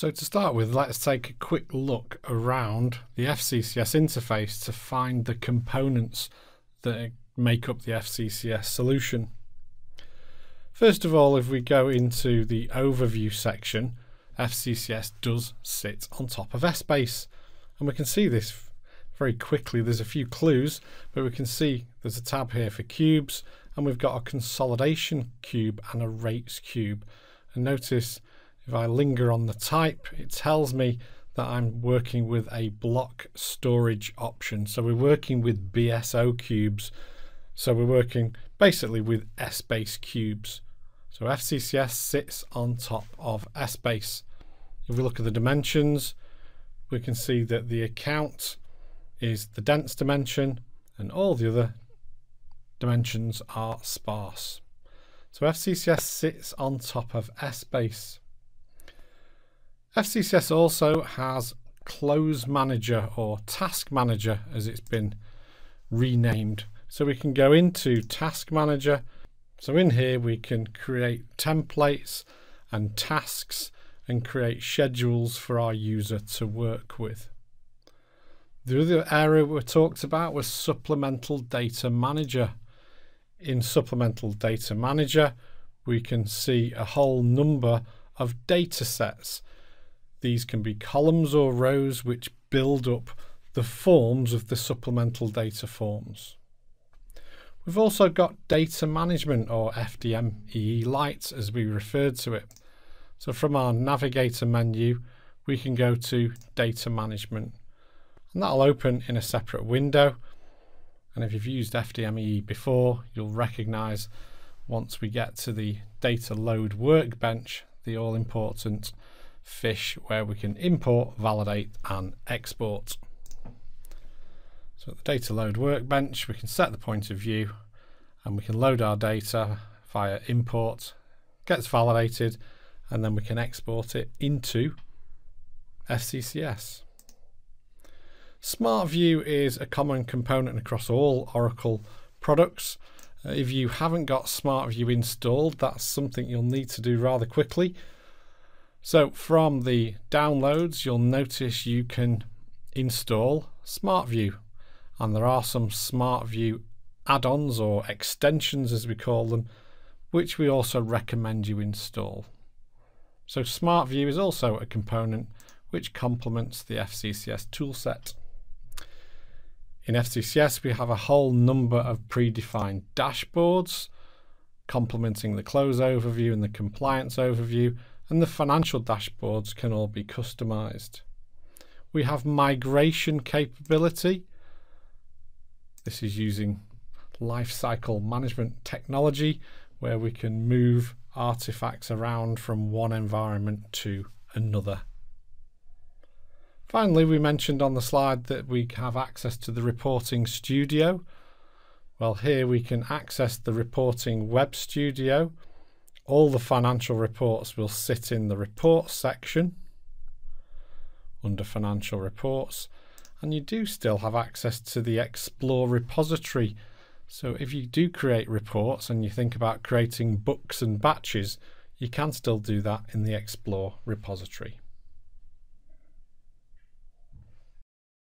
So to start with, let's take a quick look around the FCCS interface to find the components that make up the FCCS solution. First of all, if we go into the overview section, FCCS does sit on top of Essbase. And we can see this very quickly. There's a few clues, but we can see there's a tab here for cubes, and we've got a consolidation cube and a rates cube. And notice if I linger on the type, it tells me that I'm working with a block storage option. So we're working with BSO cubes. So we're working basically with Essbase cubes. So FCCS sits on top of Essbase. If we look at the dimensions, we can see that the account is the dense dimension and all the other dimensions are sparse. So FCCS sits on top of Essbase. FCCS also has Close Manager or Task Manager as it's been renamed. So we can go into Task Manager. So in here we can create templates and tasks and create schedules for our user to work with. The other area we talked about was Supplemental Data Manager. In Supplemental Data Manager, we can see a whole number of data sets these can be columns or rows which build up the forms of the supplemental data forms. We've also got data management or FDMEE Lite as we referred to it. So from our navigator menu, we can go to data management and that'll open in a separate window. And if you've used FDMEE before, you'll recognize once we get to the data load workbench, the all important fish where we can import, validate and export. So at the data load workbench we can set the point of view and we can load our data via import, gets validated and then we can export it into FCCS. SmartView is a common component across all Oracle products. Uh, if you haven't got SmartView installed, that's something you'll need to do rather quickly. So from the downloads, you'll notice you can install SmartView. And there are some SmartView add-ons or extensions as we call them, which we also recommend you install. So SmartView is also a component which complements the FCCS toolset. In FCCS, we have a whole number of predefined dashboards complementing the close overview and the compliance overview and the financial dashboards can all be customized. We have migration capability. This is using lifecycle management technology where we can move artifacts around from one environment to another. Finally, we mentioned on the slide that we have access to the Reporting Studio. Well, here we can access the Reporting Web Studio. All the financial reports will sit in the reports section under financial reports and you do still have access to the explore repository. So if you do create reports and you think about creating books and batches you can still do that in the explore repository